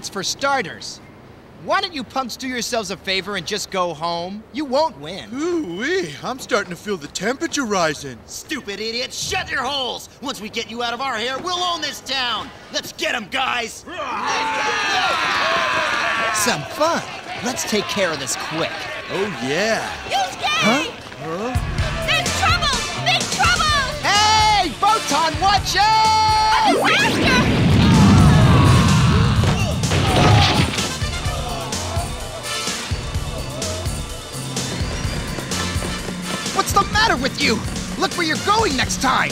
That's for starters. Why don't you punks do yourselves a favor and just go home? You won't win. Ooh-wee, I'm starting to feel the temperature rising. Stupid idiots, shut your holes! Once we get you out of our hair, we'll own this town! Let's get them, guys! Some fun. Let's take care of this quick. Oh, yeah. Yusuke! Huh? Huh? There's trouble! Big trouble! Hey, Botan, watch out! Disaster! What's the matter with you? Look where you're going next time.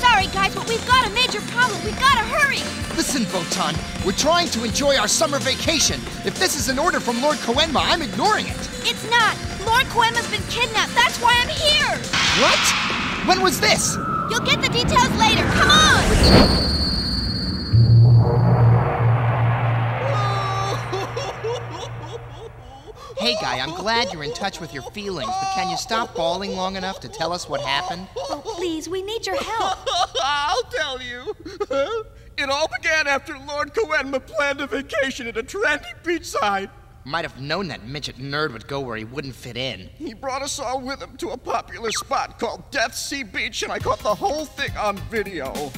Sorry, guys, but we've got a major problem. We've got to hurry. Listen, Botan, we're trying to enjoy our summer vacation. If this is an order from Lord Koenma, I'm ignoring it. It's not. Lord Koenma's been kidnapped. That's why I'm here. What? When was this? You'll get the details later. Come on! Hey, guy, I'm glad you're in touch with your feelings, but can you stop bawling long enough to tell us what happened? Oh, please, we need your help. I'll tell you. It all began after Lord Koenma planned a vacation at a trendy beachside. Might have known that midget nerd would go where he wouldn't fit in. He brought us all with him to a popular spot called Death Sea Beach, and I caught the whole thing on video.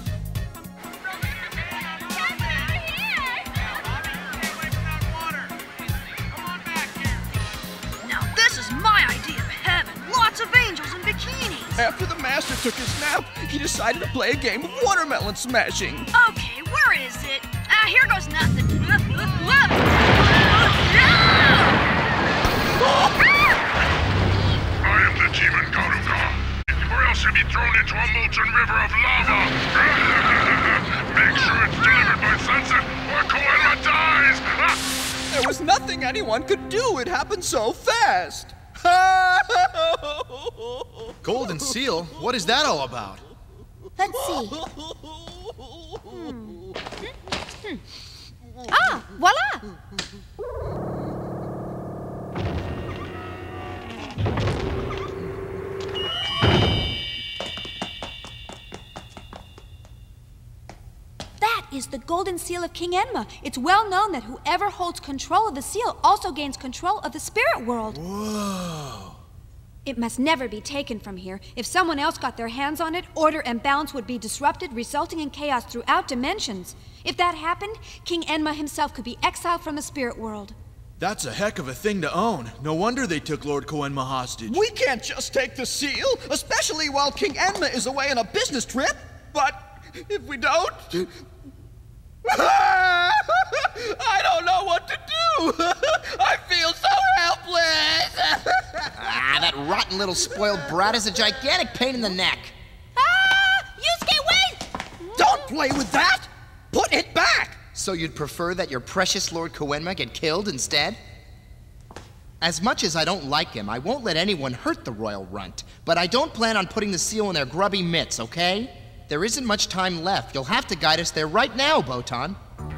After the master took his nap, he decided to play a game of watermelon smashing. Okay, where is it? Ah, here goes nothing. I am the demon Garuga, or else you'll be thrown into a molten river of lava. Make sure it's delivered by sunset, or Koala dies. There was nothing anyone could do. It happened so fast. Golden seal? What is that all about? Let's see. Hmm. Hmm. Ah, voila! That is the golden seal of King Enma. It's well known that whoever holds control of the seal also gains control of the spirit world. Whoa. It must never be taken from here. If someone else got their hands on it, order and balance would be disrupted, resulting in chaos throughout dimensions. If that happened, King Enma himself could be exiled from the spirit world. That's a heck of a thing to own. No wonder they took Lord Koenma hostage. We can't just take the seal, especially while King Enma is away on a business trip. But if we don't. I don't know what to do. I feel so helpless. Ah, that rotten little spoiled brat is a gigantic pain in the neck. Ah! Yusuke, wait! don't play with that. Put it back. So you'd prefer that your precious Lord Koenma get killed instead? As much as I don't like him, I won't let anyone hurt the royal runt. But I don't plan on putting the seal in their grubby mitts, okay? There isn't much time left. You'll have to guide us there right now, Botan.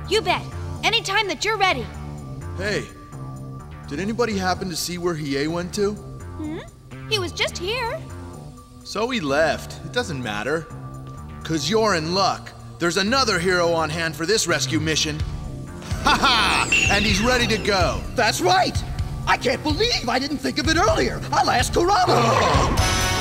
You bet. Anytime that you're ready. Hey, did anybody happen to see where Hiei went to? Hmm? He was just here. So he left. It doesn't matter. Cause you're in luck. There's another hero on hand for this rescue mission. Ha ha! And he's ready to go. That's right. I can't believe I didn't think of it earlier. I'll ask Kurama.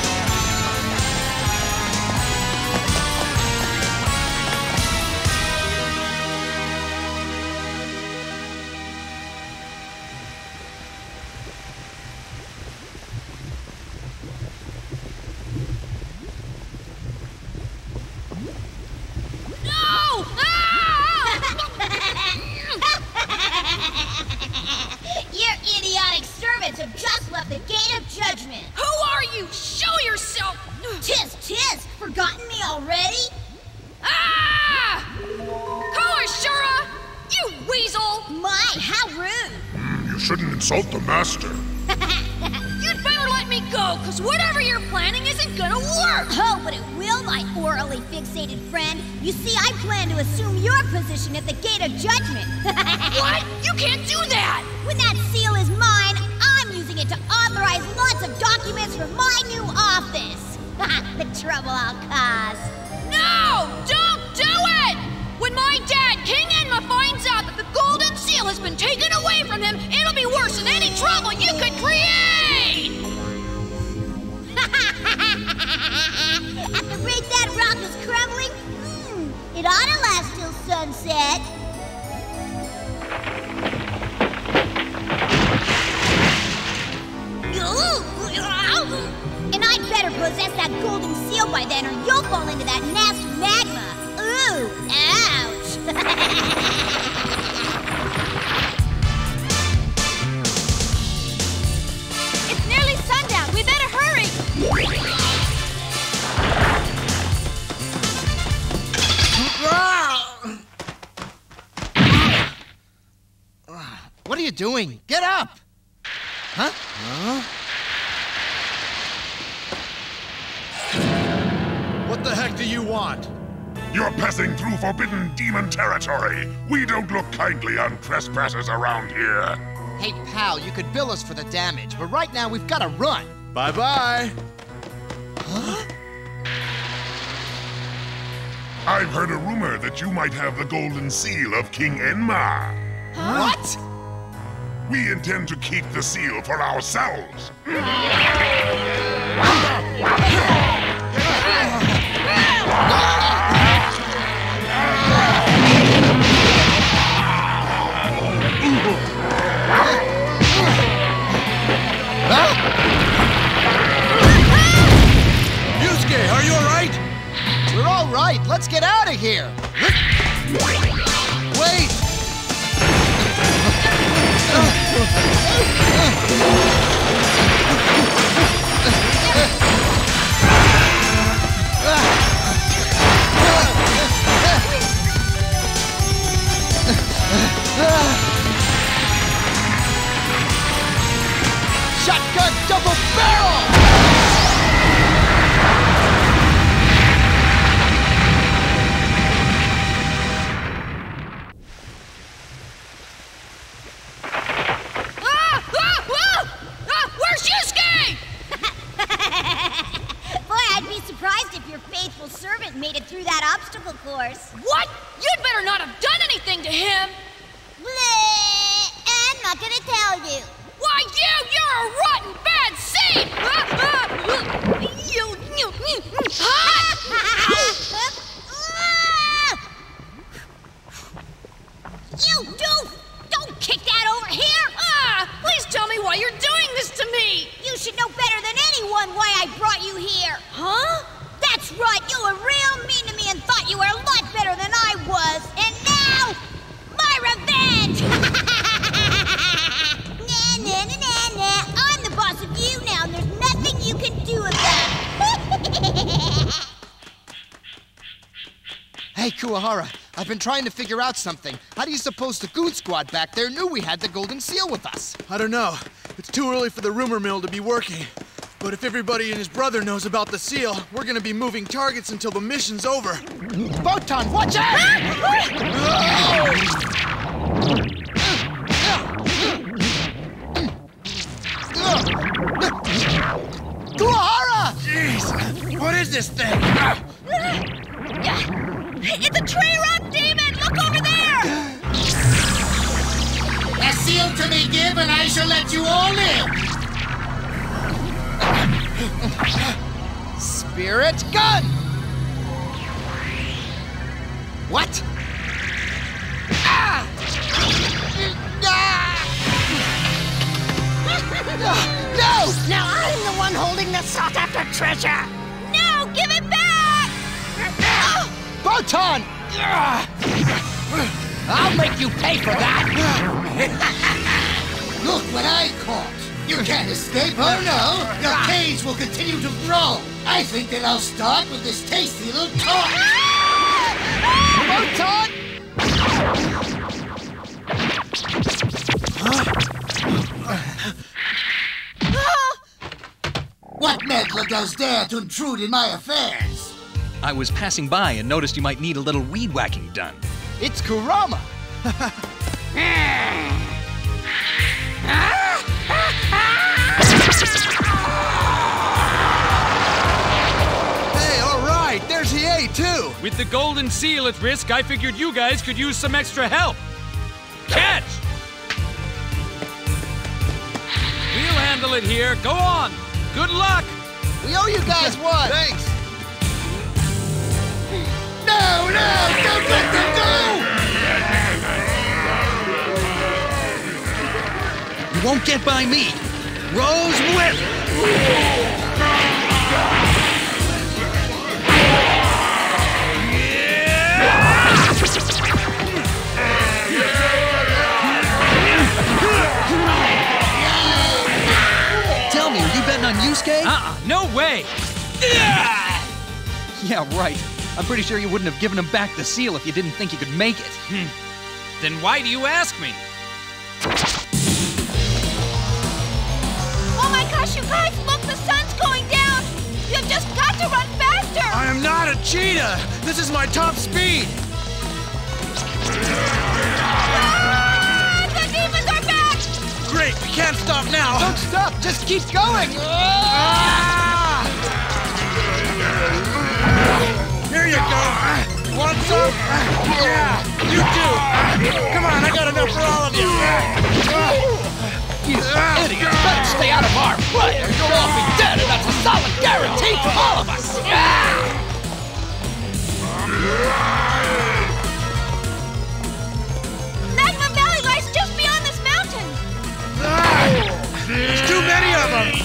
sunset. And I'd better possess that golden seal by then, or you'll fall into that nasty magma. Ooh, ouch. It's nearly sundown. We better hurry. Doing? Get up! Huh? What the heck do you want? You're passing through forbidden demon territory. We don't look kindly on trespassers around here. Hey, pal, you could bill us for the damage, but right now we've got to run. Bye bye. Huh? I've heard a rumor that you might have the golden seal of King Enma. What? We intend to keep the seal for ourselves. Yusuke, are you alright? We're all right. Let's get out of here. Wait! Shotgun double barrel! Hey, Kuwabara, I've been trying to figure out something. How do you suppose the Goon Squad back there knew we had the Golden Seal with us? I don't know. It's too early for the rumor mill to be working. But if everybody and his brother knows about the seal, we're gonna be moving targets until the mission's over. Botan, watch out! Kuwabara! Jeez! What is this thing? It's a tree rock demon! Look over there! A seal to me give, and I shall let you all live. Spirit gun! What? Ah! Ah! No! Now I'm the one holding the sought after treasure! No! Give it back! Botan! I'll make you pay for that! Look what I caught. You can't escape. Oh no! Your cage will continue to grow. I think that I'll start with this tasty little toy. Botan! What meddler does dare to intrude in my affairs? I was passing by and noticed you might need a little weed whacking done. It's Kurama! Hey, alright! There's Hiei, too! With the golden seal at risk, I figured you guys could use some extra help. Catch! We'll handle it here. Go on. Good luck. We owe you guys one! Thanks! No, no, don't let them go! You won't get by me. Rose Whip! Tell me, are you betting on Yusuke? Uh-uh, no way! Yeah, right. I'm pretty sure you wouldn't have given him back the seal if you didn't think you could make it. Then why do you ask me? Oh my gosh, you guys, look, the sun's going down! You've just got to run faster! I am not a cheetah! This is my top speed! Ah, the demons are back! Great, we can't stop now! Don't stop, just keep going! Ah! Here you go! You want some? Yeah, you too! Come on, I got enough for all of you! You idiot! Better stay out of our way, or you'll all be dead, and that's a solid guarantee for all of us! Magma Valley lies just beyond this mountain! There's too many of them!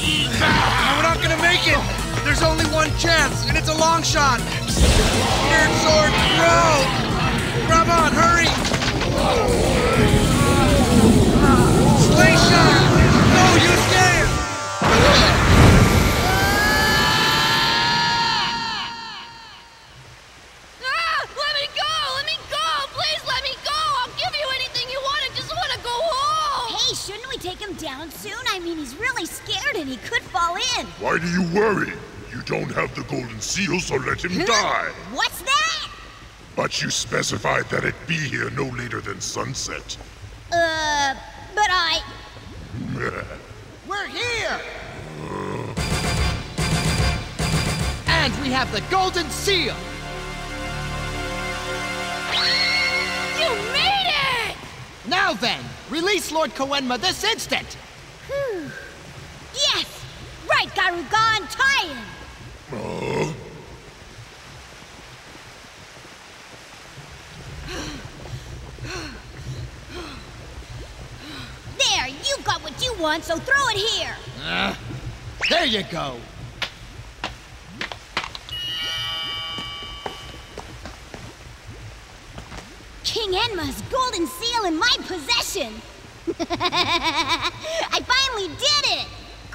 We're not gonna make it! There's only one chance, and it's a long shot! Spirit Sword, row! Grab on, hurry! Slay shot! No, you scared! Ah! Let me go! Let me go! Please let me go! I'll give you anything you want. I just want to go home! Hey, shouldn't we take him down soon? I mean, he's really scared and he could fall in. Why do you worry? You don't have the golden seal, so let him die. What's that? But you specified that it be here no later than sunset. Uh, but I. We're here! And we have the golden seal! You made it! Now then, release Lord Koenma this instant! Whew. Yes! Right, Garugan, tie him! There, you got what you want, so throw it here! Uh, there you go! King Enma's golden seal in my possession! I finally did it!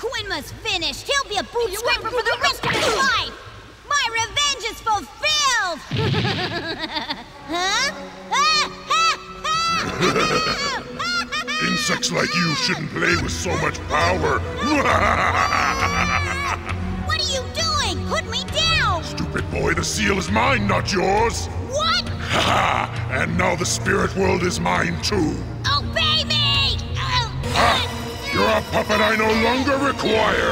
Koenma's finished. He'll be a boot scraper for the rest of his life! My revenge is fulfilled! huh? insects like you shouldn't play with so much power. what are you doing? Put me down! Stupid boy, the seal is mine, not yours. What? Ha! and now the spirit world is mine too. A puppet I no longer require.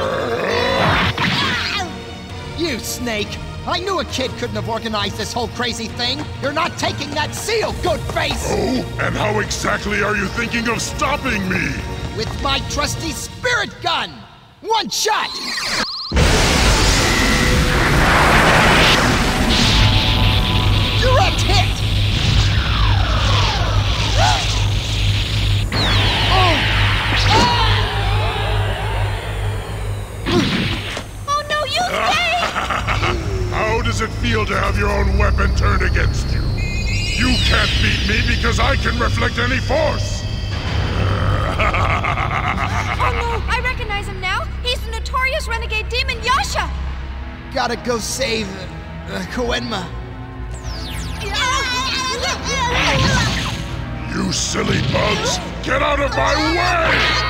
You snake! I knew a kid couldn't have organized this whole crazy thing! You're not taking that seal, good face! Oh, and how exactly are you thinking of stopping me? With my trusty spirit gun! One shot! Feel to have your own weapon turned against you? You can't beat me because I can reflect any force! Oh no, I recognize him now. He's the notorious renegade demon Yasha. Gotta go save uh, Koenma. You silly bugs! Get out of my way!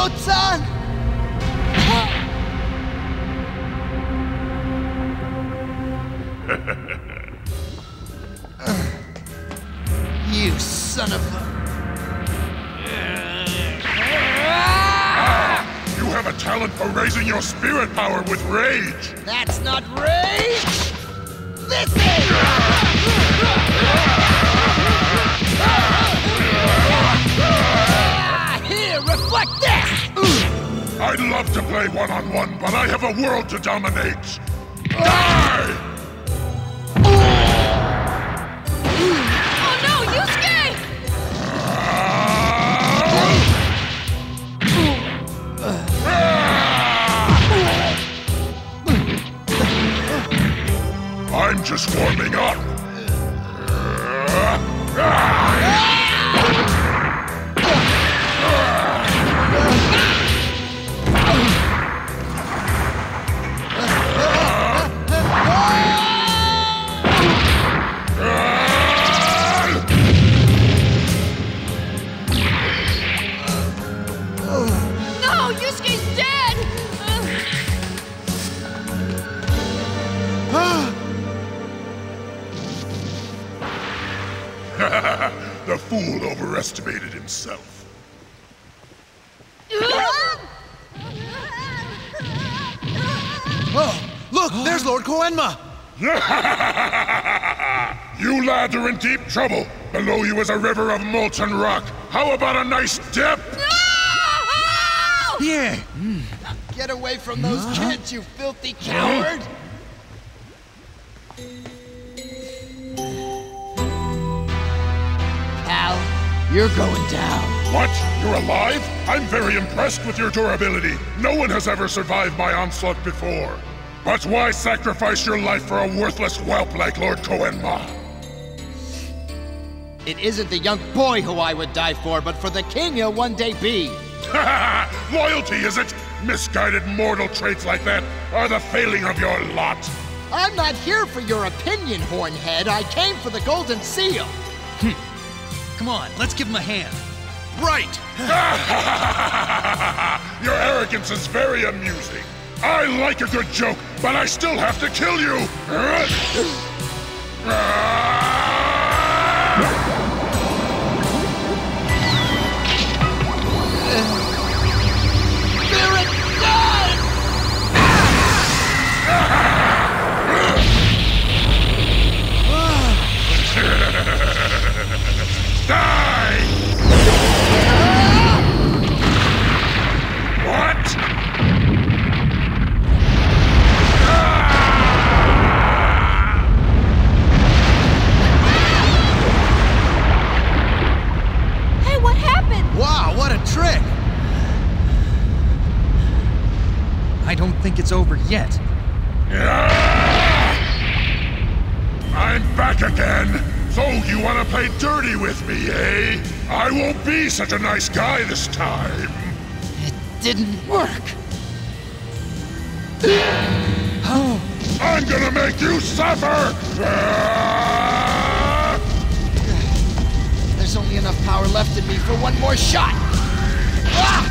Boats you son of a... You have a talent for raising your spirit power with rage! That's not rage! This is! Ah, Here, reflect! I'd love to play one-on-one, but I have a world to dominate. Die! Oh no, Yusuke! I'm just warming Below you a river of molten rock. How about a nice dip? Yeah. Get away from those uh-huh. kids, you filthy coward! Pal, you're going down. What? You're alive? I'm very impressed with your durability. No one has ever survived my onslaught before. But why sacrifice your life for a worthless whelp like Lord Koenma? It isn't the young boy who I would die for, but for the king he'll one day be. Ha ha ha! Loyalty, is it? Misguided mortal traits like that are the failing of your lot. I'm not here for your opinion, Hornhead. I came for the Golden Seal. Hmm. Come on, let's give him a hand. Right! Your arrogance is very amusing. I like a good joke, but I still have to kill you! such a nice guy this time! It didn't work. Oh. I'm gonna make you suffer! There's only enough power left in me for one more shot. Ah!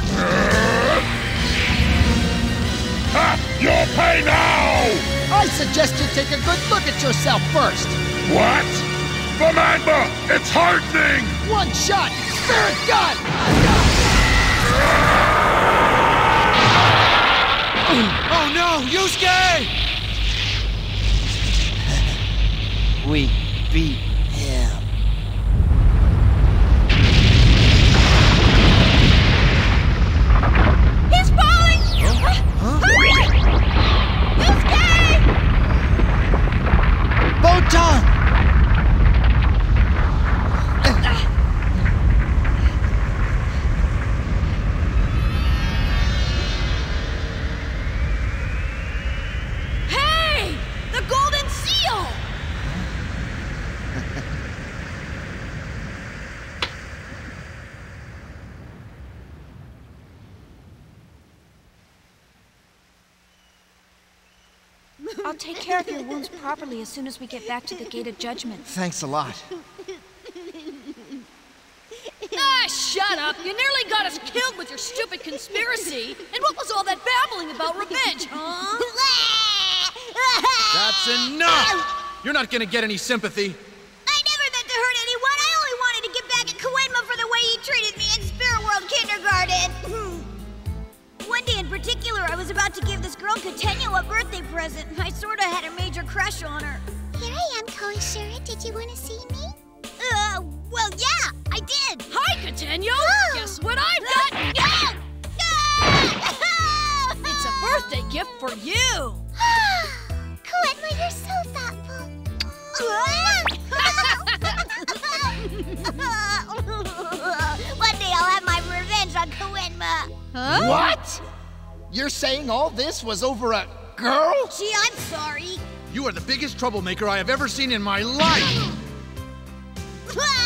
Ha! You'll pay now! I suggest you take a good look at yourself first. What? Mamanda! It's hardening! One shot, spirit gun. Oh no, Yusuke! We beat him. He's falling! Yusuke! Botan! Hey! The Golden Seal! I'll take care of your wounds properly as soon as we get back to the Gate of Judgment. Thanks a lot. Ah, shut up! You nearly got us killed with your stupid conspiracy! And what was all that babbling about revenge, huh? That's enough! You're not gonna get any sympathy. could ten a birthday present. I sorta had a major crush on her. Here I am, Koashura. Did you want to see me? Uh, well, yeah, I did. Hi, Katenyo. Oh. Guess what I've got? Ah! Ah! it's a birthday gift for you. Koenma, you're so thoughtful. One day I'll have my revenge on Koenma. Huh? What? You're saying all this was over a girl? Gee, I'm sorry. You are the biggest troublemaker I have ever seen in my life!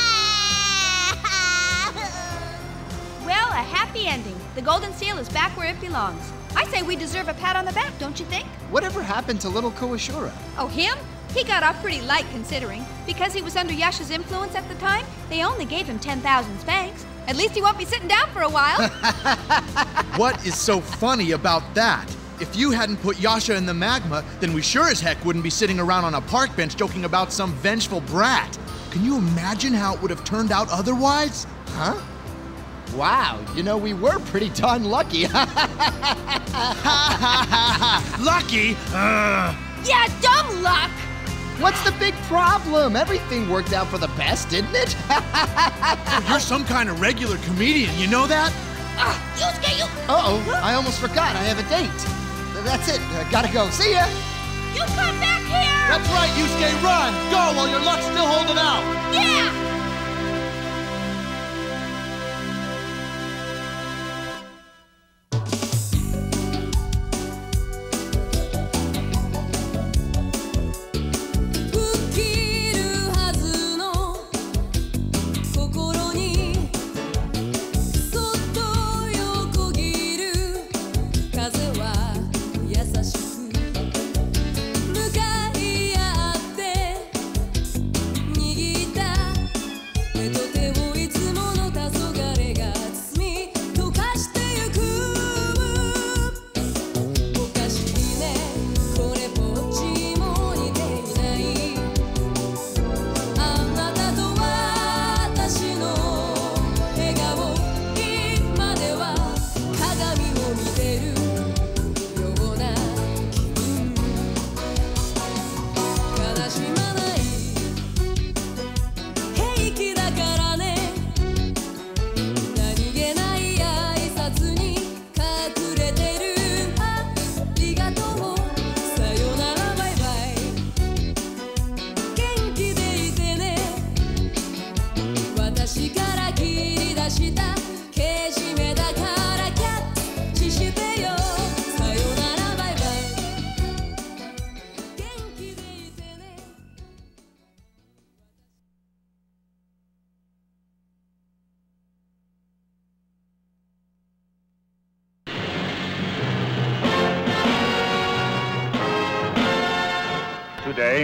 Well, a happy ending. The golden seal is back where it belongs. I say we deserve a pat on the back, don't you think? Whatever happened to little Koashura? Oh, him? He got off pretty light considering. Because he was under Yasha's influence at the time, they only gave him 10,000 spanks. At least he won't be sitting down for a while. What is so funny about that? If you hadn't put Yasha in the magma, then we sure as heck wouldn't be sitting around on a park bench joking about some vengeful brat. Can you imagine how it would have turned out otherwise? Huh? Wow, you know, we were pretty darn lucky. Lucky? Uh, yeah, dumb luck! What's the big problem? Everything worked out for the best, didn't it? you're some kind of regular comedian, you know that? Ah, Yusuke, you. Uh oh, I almost forgot. I have a date. That's it. Uh, gotta go. See ya. You come back here! That's right, Yusuke, run! Go while your luck's still holding out! Yeah!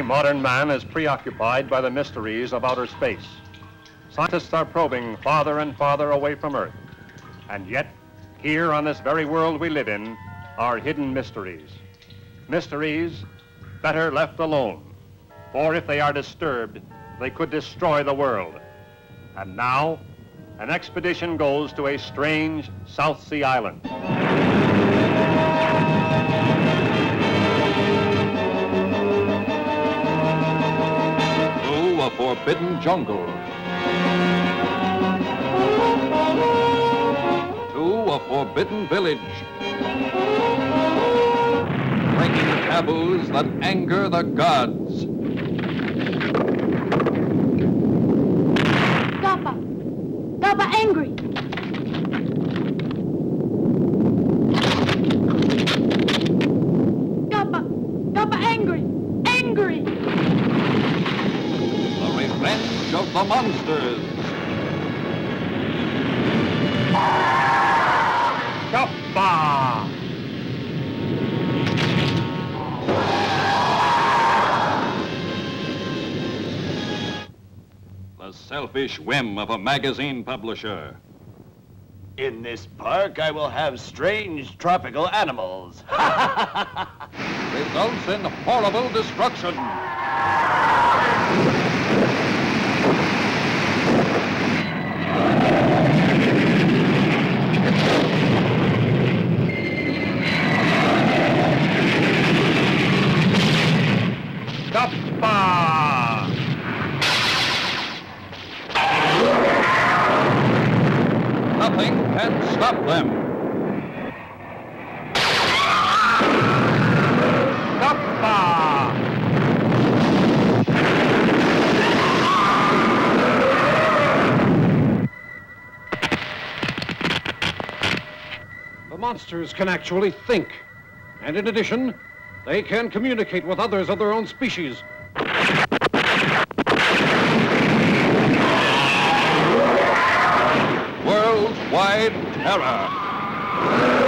Modern man is preoccupied by the mysteries of outer space. Scientists are probing farther and farther away from Earth. And yet, here on this very world we live in, are hidden mysteries. Mysteries better left alone. For if they are disturbed, they could destroy the world. And now, an expedition goes to a strange South Sea island. A forbidden jungle. To a forbidden village. Breaking taboos that anger the gods. Whim of a magazine publisher. In this park, I will have strange tropical animals. Results in horrible destruction. Kappa! Nothing can stop them. Kappa! The monsters can actually think. And in addition, they can communicate with others of their own species. Worldwide terror.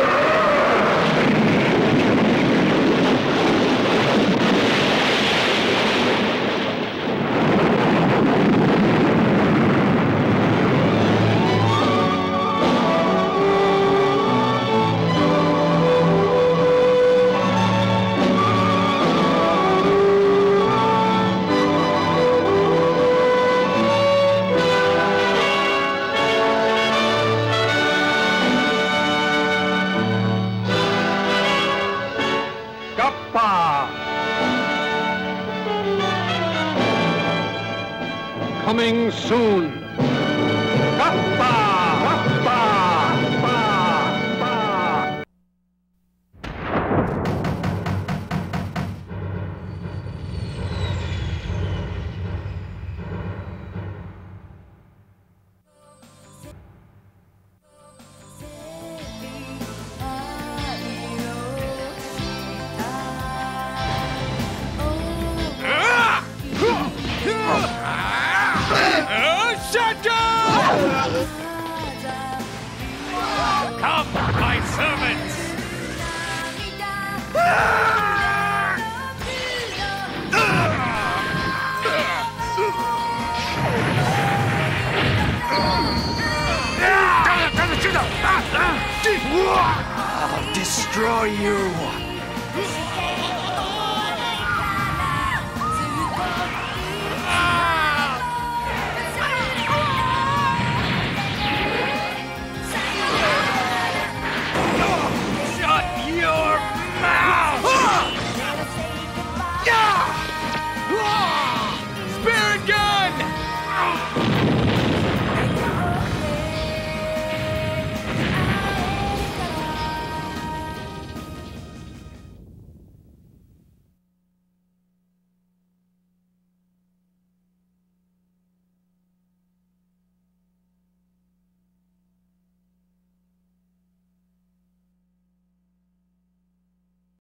Destroy you!